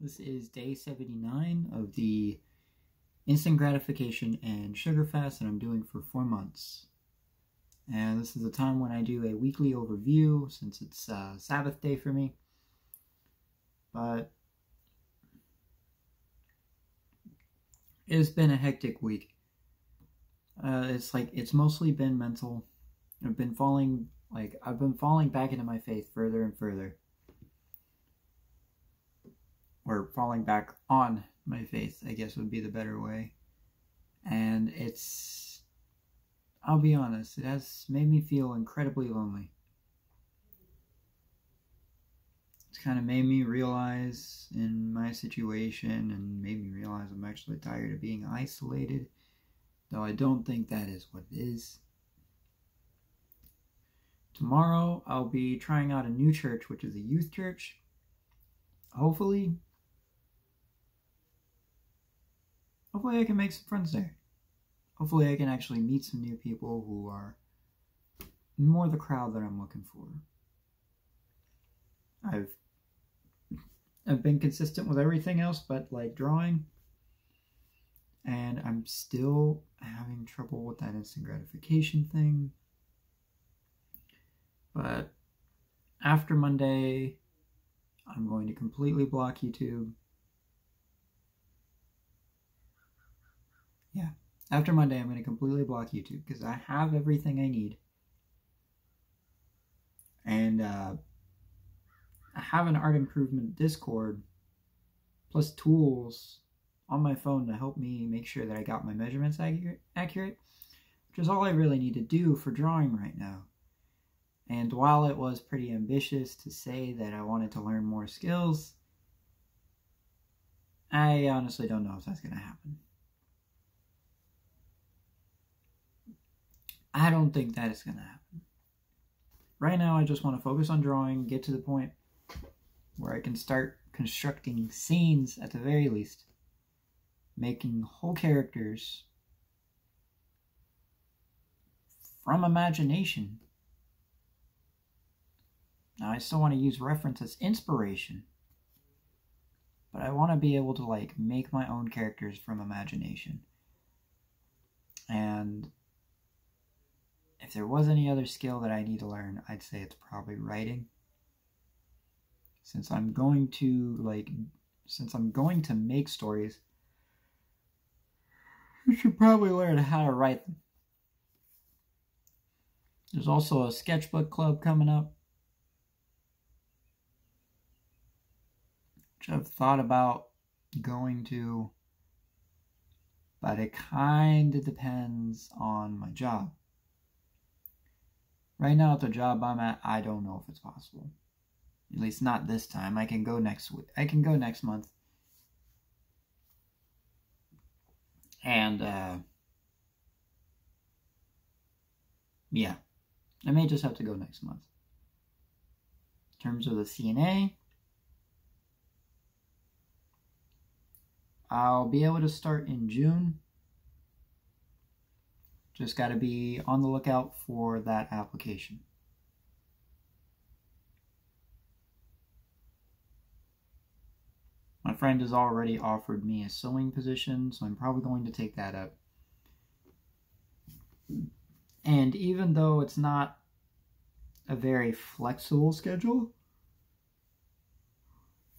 This is day 79 of the instant gratification and sugar fast that I'm doing for four months. And this is the time when I do a weekly overview since it's uh, Sabbath day for me. But it's been a hectic week. Uh, it's like it's mostly been mental. I've been falling like I've been falling back into my faith further and further or falling back on my faith, I guess would be the better way. And it's, I'll be honest, it has made me feel incredibly lonely. It's kind of made me realize in my situation and made me realize I'm actually tired of being isolated, though I don't think that is what it is. Tomorrow I'll be trying out a new church, which is a youth church. Hopefully, hopefully I can make some friends there. Hopefully I can actually meet some new people who are more the crowd that I'm looking for. I've I've been consistent with everything else but like drawing and I'm still having trouble with that instant gratification thing. But after Monday, I'm going to completely block YouTube. Yeah. After Monday, I'm going to completely block YouTube because I have everything I need. And uh, I have an art improvement Discord plus tools on my phone to help me make sure that I got my measurements accurate, accurate which is all I really need to do for drawing right now. And while it was pretty ambitious to say that I wanted to learn more skills, I honestly don't know if that's going to happen. I don't think that is going to happen. Right now, I just want to focus on drawing, get to the point where I can start constructing scenes at the very least, making whole characters from imagination. Now, I still want to use reference as inspiration, but I want to be able to like make my own characters from imagination. And if there was any other skill that I need to learn, I'd say it's probably writing. Since I'm going to like since I'm going to make stories, you should probably learn how to write them. There's also a sketchbook club coming up. Which I've thought about going to, but it kind of depends on my job. Right now at the job I'm at, I don't know if it's possible. At least not this time. I can go next week. I can go next month. And uh yeah. I may just have to go next month. In terms of the CNA, I'll be able to start in June just got to be on the lookout for that application. My friend has already offered me a sewing position, so I'm probably going to take that up. And even though it's not a very flexible schedule,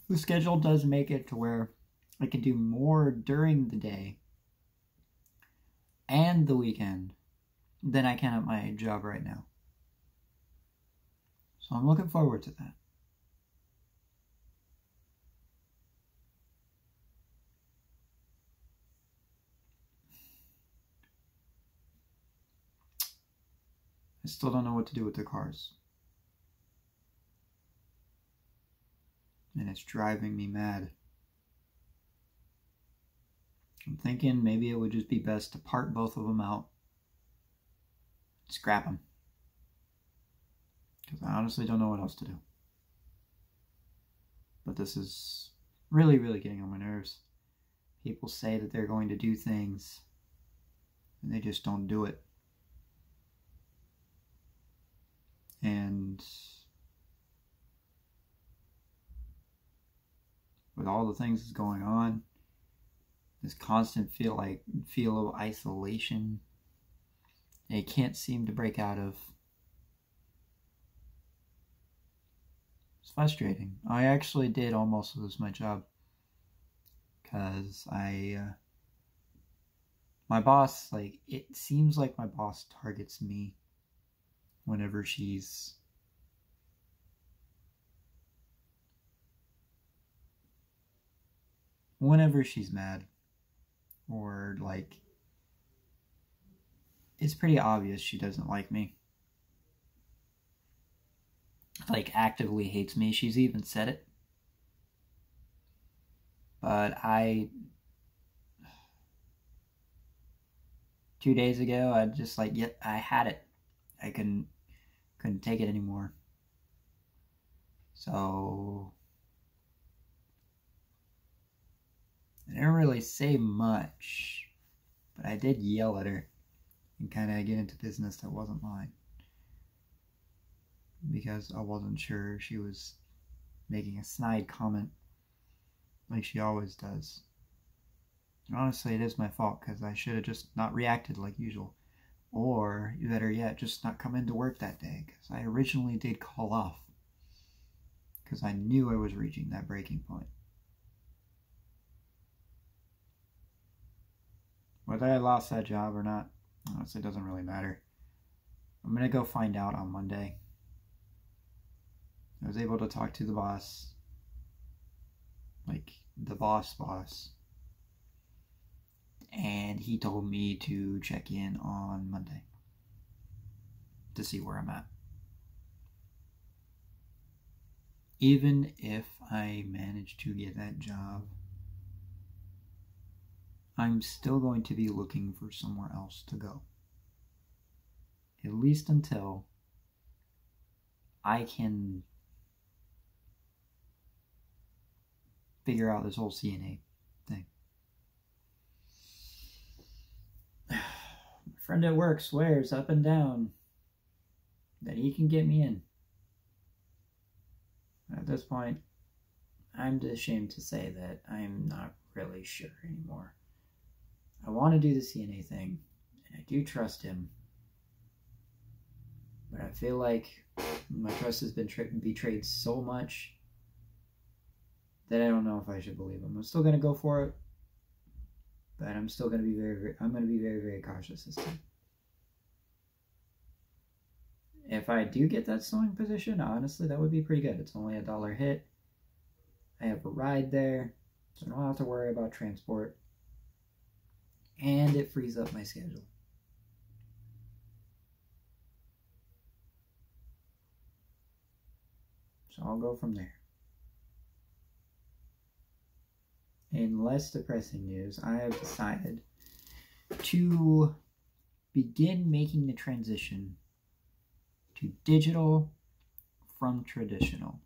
the schedule does make it to where I can do more during the day and the weekend than I can at my job right now. So I'm looking forward to that. I still don't know what to do with the cars. And it's driving me mad. I'm thinking maybe it would just be best to part both of them out. Scrap them. Because I honestly don't know what else to do. But this is really, really getting on my nerves. People say that they're going to do things, and they just don't do it. And with all the things that's going on, this constant feel like feel of isolation, it can't seem to break out of. It's frustrating. I actually did almost lose my job because I. Uh, my boss, like, it seems like my boss targets me whenever she's whenever she's mad or like it's pretty obvious she doesn't like me. Like actively hates me she's even said it. But i two days ago i just like yep i had it. I couldn't couldn't take it anymore. So I didn't really say much, but I did yell at her and kind of get into business that wasn't mine. Because I wasn't sure she was making a snide comment like she always does. And honestly, it is my fault because I should have just not reacted like usual. Or, better yet, just not come into work that day because I originally did call off because I knew I was reaching that breaking point. Whether I lost that job or not, honestly, doesn't really matter. I'm going to go find out on Monday. I was able to talk to the boss, like the boss boss, and he told me to check in on Monday to see where I'm at. Even if I manage to get that job, I'm still going to be looking for somewhere else to go. At least until I can figure out this whole CNA thing. My friend at work swears up and down that he can get me in. At this point, I'm ashamed to say that I'm not really sure anymore. I want to do the CNA thing, and I do trust him. But I feel like my trust has been tra- betrayed so much that I don't know if I should believe him. I'm still gonna go for it, but I'm still gonna be very, very I'm gonna be very, very cautious this time. If I do get that sewing position, honestly, that would be pretty good. It's only a dollar hit. I have a ride there, so I don't have to worry about transport and it frees up my schedule. So I'll go from there. In less depressing news, I have decided to begin making the transition to digital from traditional.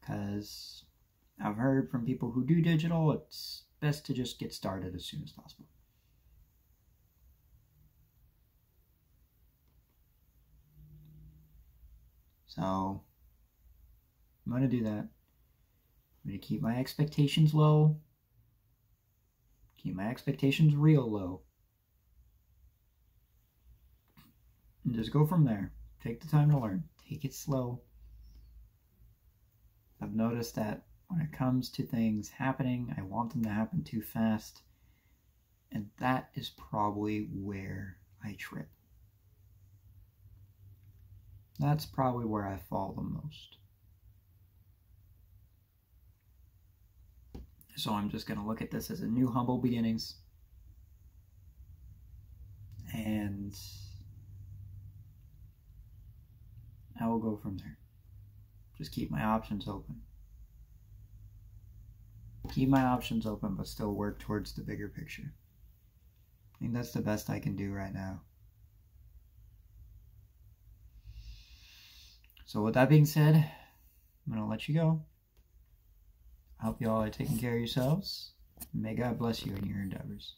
Because I've heard from people who do digital, it's best to just get started as soon as possible. So I'm going to do that. I'm going to keep my expectations low. Keep my expectations real low. And just go from there. Take the time to learn. Take it slow. I've noticed that when it comes to things happening, I want them to happen too fast. And that is probably where I trip. That's probably where I fall the most. So I'm just going to look at this as a new humble beginnings. And I will go from there. Just keep my options open keep my options open, but still work towards the bigger picture. I think that's the best I can do right now. So, with that being said, I'm going to let you go. I hope you all are taking care of yourselves. May God bless you in your endeavors.